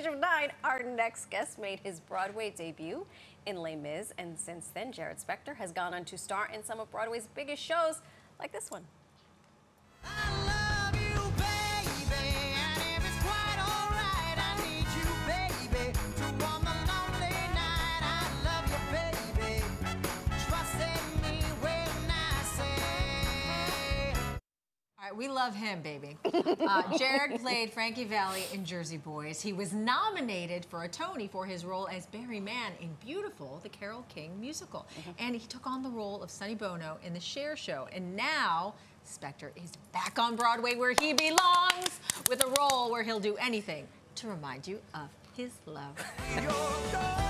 age of nine, our next guest made his Broadway debut in Les Mis, and since then, Jarrod Spector has gone on to star in some of Broadway's biggest shows, like this one. We love him, baby. Uh, Jarrod played Frankie Valli in Jersey Boys. He was nominated for a Tony for his role as Barry Mann in Beautiful, the Carole King musical. Mm -hmm. And he took on the role of Sonny Bono in The Cher Show. And now, Spector is back on Broadway where he belongs with a role where he'll do anything to remind you of his love.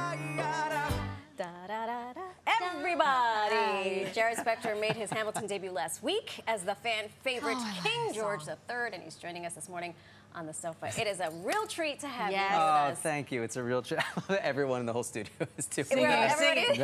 Everybody! Jarrod Spector made his Hamilton debut last week as the fan favorite oh, King George III, and he's joining us this morning on the sofa. It is a real treat to have yes. you with oh, thank you. It's a real treat. Everyone in the whole studio is doing singing. singing.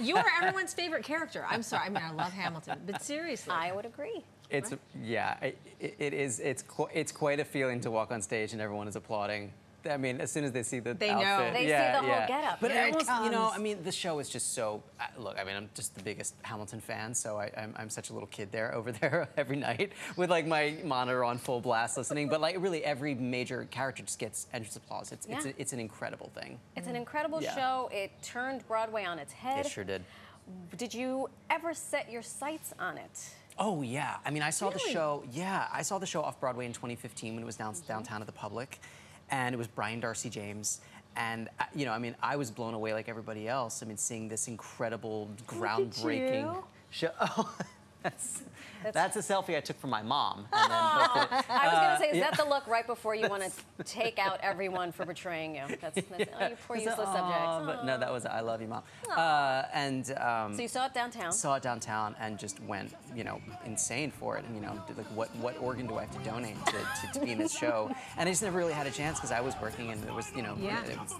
you are everyone's favorite character. I'm sorry. I mean, I love Hamilton, but seriously. I would agree. It's, yeah, it, it is, it's, it's quite a feeling to walk on stage and everyone is applauding I mean, as soon as they see the they outfit, know. They yeah, see the whole getup. But everyone's, you know, I mean, the show is just so. Uh, look, I mean, I'm just the biggest Hamilton fan, so I, am I'm such a little kid there over there every night with like my monitor on full blast listening. But like, really, every major character just gets entrance applause. It's yeah. it's, a, it's an incredible thing. It's an incredible yeah. show. It turned Broadway on its head. It sure did. Did you ever set your sights on it? Oh yeah, I mean I saw really? the show. Yeah, I saw the show off Broadway in 2015 when it was down, mm -hmm. downtown at the Public, and it was Brian Darcy James. And uh, you know, I mean, I was blown away like everybody else. I mean, seeing this incredible, groundbreaking show. Oh, that's, that's, a selfie I took from my mom. Then, I was going to uh, say, is yeah. that the look right before you want to take out everyone for betraying you? That's, that's yeah. oh, you poor useless subject. But no, that was I love you, mom. Uh, and um, so you saw it downtown. Saw it downtown and just went, you know, insane for it. And you know, like what what organ do I have to donate to, to, to be in this show? And I just never really had a chance because I was working and it was, you know, yeah. Was,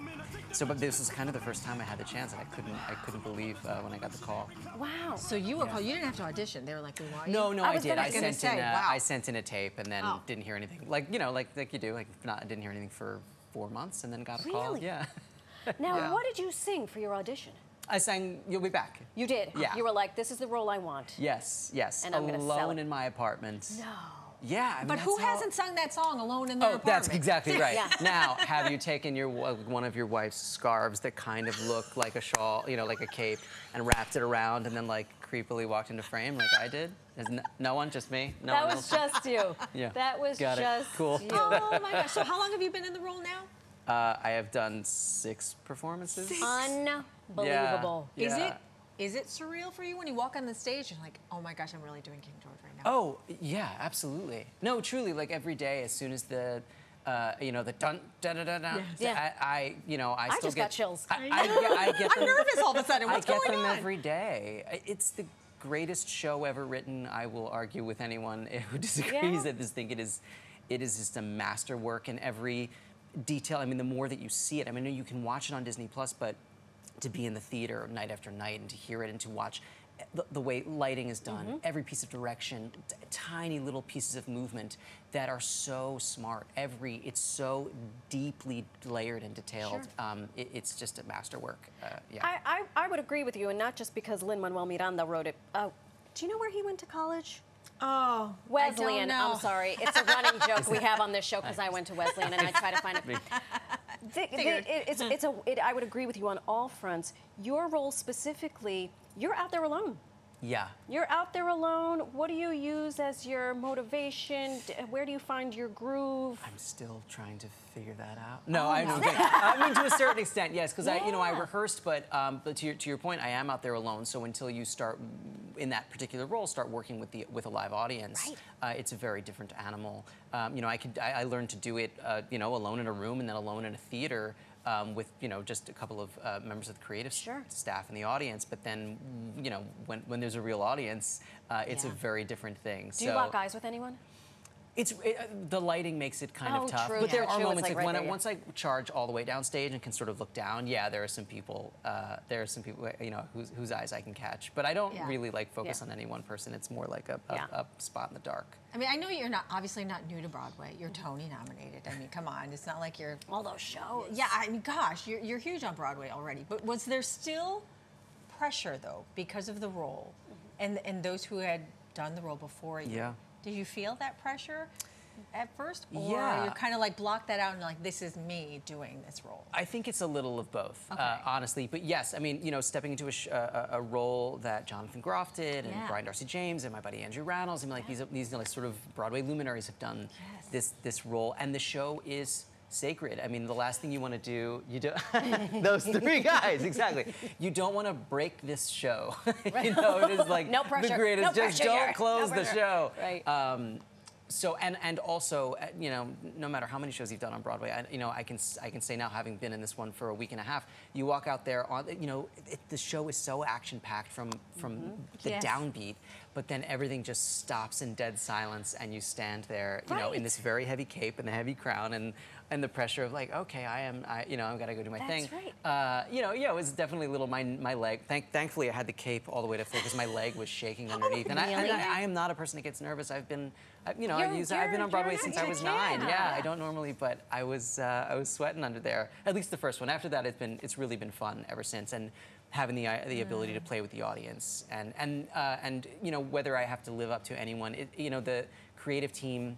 so, but this was kind of the first time I had the chance, and I couldn't I couldn't believe uh, when I got the call. Wow. So you were yeah. called. You didn't have to audition. They were like, "We want you." No, no, I, I did. I sent say, in a, wow. I sent in a tape and then oh. didn't hear anything. Like you know, like like you do. Like not, I didn't hear anything for four months, and then got a really? call. Yeah. Now, yeah. what did you sing for your audition? I sang "You'll Be Back." You did. Yeah. You were like, "This is the role I want." Yes, yes. And I'm going to sell it. in my apartment. No. Yeah, I mean, but who how... hasn't sung that song alone in their oh, apartment? that's exactly right. yeah. Now, have you taken your one of your wife's scarves that kind of look like a shawl, you know, like a cape, and wrapped it around, and then like creepily walked into frame like I did? Is no, no one, just me? No that was else? just you. yeah. That was Got just it. cool. you. Oh my gosh! So how long have you been in the role now? Uh, I have done six performances. Six. Unbelievable. Yeah. Is it? Is it surreal for you when you walk on the stage? You're like, oh my gosh, I'm really doing King George right now. Oh yeah, absolutely. No, truly, like every day, as soon as the uh, you know, the dun da da da da. Yeah. I, I, you know, I, I still just get got chills. I, I, I get them, I'm nervous all of a sudden. What's? I get them on? every day. It's the greatest show ever written. I will argue with anyone who disagrees yeah. I just think it is, it is just a masterwork in every detail. I mean, the more that you see it, I mean, you can watch it on Disney Plus, but to be in the theater night after night and to hear it and to watch the, the way lighting is done, mm -hmm. every piece of direction, tiny little pieces of movement that are so smart. Every it's so deeply layered and detailed. Sure. Um, it, it's just a masterwork. Uh, yeah. I, I, I would agree with you, and not just because Lin Manuel Miranda wrote it. Uh, do you know where he went to college? Oh, Wesleyan. I'm sorry. It's a running joke we have on this show because I went to Wesleyan and I try to find it. The, the, it, it's, it's a, it, I would agree with you on all fronts. Your role specifically, you're out there alone. Yeah. You're out there alone. What do you use as your motivation? Where do you find your groove? I'm still trying to figure that out. No, oh, I, no. I mean to a certain extent, yes, because yeah. I, you know, I rehearsed, but um, but to your, to your point, I am out there alone. So until you start in that particular role, start working with the with a live audience, right. uh, it's a very different animal. Um, you know, I could I, I learned to do it, uh, you know, alone in a room and then alone in a theater um, with you know just a couple of uh, members of the creative Sure. staff in the audience. But then you know when, when there's a real audience, uh, it's a very different thing. Do you lock eyes with anyone? It's it, uh, the lighting makes it kind Oh, of tough, true, but there are true. Moments like, like, right when there, I, yeah. once I charge all the way downstage and can sort of look down. Yeah, there are some people. Uh, there are some people uh, you know whose, whose eyes I can catch, but I don't Yeah. really like focus Yeah. on any one person. It's more like a, a, Yeah. a spot in the dark. I mean, I know you're not obviously not new to Broadway. You're Tony nominated. I mean, come on, it's not like you're. All those shows. Yeah, I mean, gosh, you're, you're huge on Broadway already. But was there still pressure though because of the role, and and those who had done the role before you? Yeah. Did you feel that pressure at first, or Yeah. you kind of like blocked that out and like this is me doing this role? I think it's a little of both, uh, honestly. But yes, I mean, you know, stepping into a, sh- a, a role that Jonathan Groff did, and Yeah. Brian Darcy James, and my buddy Andrew Rannells, and like these these like sort of Broadway luminaries have done Yes. this this role, and the show is sacred. I mean, the last thing you want to do, you do those three guys exactly. You don't want to break this show. you know, it is like No pressure. the greatest. No just pressure, don't Jarrod. No close the show. Right. Um, so and and also uh, you know no matter how many shows you've done on Broadway I, you know I can I can say now having been in this one for a week and a half you walk out there on you know it, the show is so action packed from from the Yes. downbeat but then everything just stops in dead silence and you stand there you know in this very heavy cape and the heavy crown and and the pressure of like okay I am I you know I've got to go do my That's thing right. uh, you know yeah it was definitely a little my my leg thank, thankfully I had the cape all the way to full because my leg was shaking underneath Oh, and, I, and? I, I am not a person that gets nervous I've been I- you know I've used I've been on Broadway since I was nine. yeah. Yeah, I don't normally, but I was uh, I was sweating under there. At least the first one. After that, it's been it's really been fun ever since, and having the uh, the ability to play with the audience, and and uh, and you know whether I have to live up to anyone, it, you know the creative team.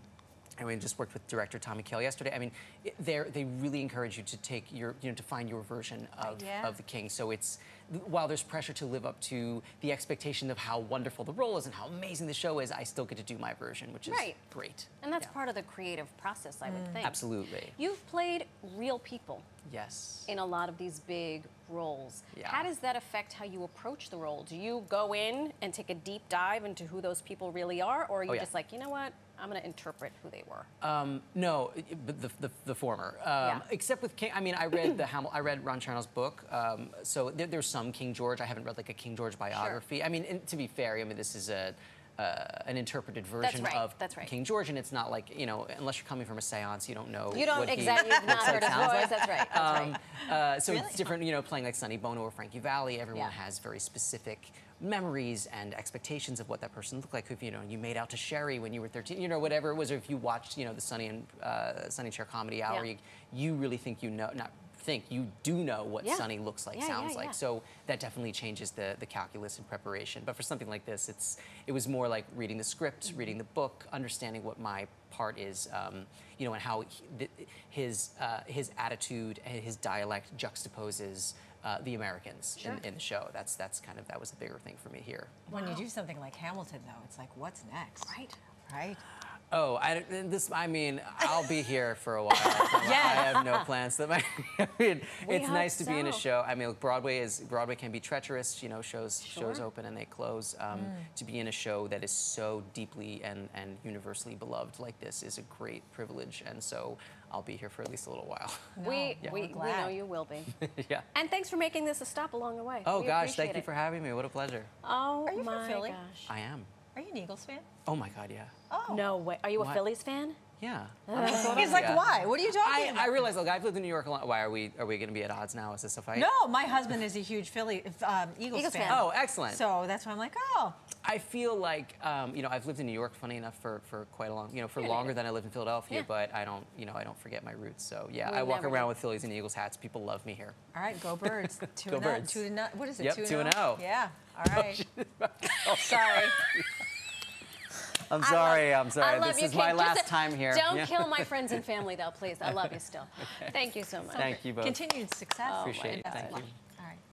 I mean, just worked with director Tommy Kail yesterday. I mean, they they really encourage you to take your, you know, to find your version of, Yeah. of the king. So it's while there's pressure to live up to the expectation of how wonderful the role is and how amazing the show is, I still get to do my version, which is Right. great. And that's Yeah. part of the creative process, I would mm. think. Absolutely. You've played real people Yes. in a lot of these big roles. Yeah. How does that affect how you approach the role? Do you go in and take a deep dive into who those people really are, or are you Oh, yeah. just like, you know what, I'm going to interpret who they were? Um, no, but the, the, the former. Um, Yeah. Except with King, I mean, I read the Hamil- I read Ron Chernows' book, um, so there, there's some King George. I haven't read like a King George biography. I mean, and to be fair, I mean, this is a uh, an interpreted version right, of that's right. King George, and it's not like you know, unless you're coming from a séance, you don't know. You don't what he exactly, you've not heard his voice. like. That's right. That's Um, right. uh, so Really? it's different, you know, playing like Sonny Bono or Frankie Valli. Everyone Yeah. has very specific memories and expectations of what that person looked like. If you know, you made out to Sherry when you were 13, you know, whatever it was, or if you watched, you know, the Sonny and uh, Sonny Cher Comedy Hour, Yeah. you, you really think you know, not think you do know what Yeah. Sonny looks like, Yeah, sounds like. So that definitely changes the the calculus and preparation. But for something like this, it's it was more like reading the script, Mm-hmm. reading the book, understanding what my part is, um, you know, and how he, his uh, his attitude and his dialect juxtaposes uh, the Americans Sure. in, in the show. That's that's kind of that was a bigger thing for me here. When you do something like Hamilton, though, it's like, what's next? Right. Right. Oh, I, this. I mean, I'll be here for a while. I have no plans. That might. I mean, We it's nice to be in a show. I mean, look, Broadway is Broadway can be treacherous. You know, shows shows open and they close. Um, Mm. To be in a show that is so deeply and and universally beloved like this is a great privilege. And so I'll be here for at least a little while. we, Yeah. we, We're we know you will be. yeah. and thanks for making this a stop along the way. Oh We gosh, thank appreciate you for having me. What a pleasure. Oh Are you from my Philly? gosh. I am. Are you an Eagles fan? Oh my God, yeah. Oh. No way. Are you a Why- Phillies fan? Yeah. He's like, Yeah. why? What are you talking I, about? I realize, look, I've lived in New York a lot. Why are we are we going to be at odds now? Is this a fight? no, my husband is a huge Philly um, Eagles, Eagles fan. fan. Oh, excellent. So that's why I'm like, oh, I feel like um, you know I've lived in New York, funny enough, for, for quite a long you know for Yeah, longer yeah. than I lived in Philadelphia. Yeah. But I don't you know I don't forget my roots. So yeah, We I walk around do. with Phillies and Eagles hats. People love me here. all right, go birds. Two Go and Birds. Oh. Two to none. What is it? Yep, two, two and oh. Yeah. All right. Sorry. I'm sorry. love- I'm sorry. I love this you, is my Kate. last Just, uh, time here. Don't Yeah. kill my friends and family, though, please. I love you still. Thank you so much. Thank you both. Continued success. Oh, Appreciate it. Thank you.